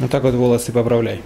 Вот так вот волосы поправляй.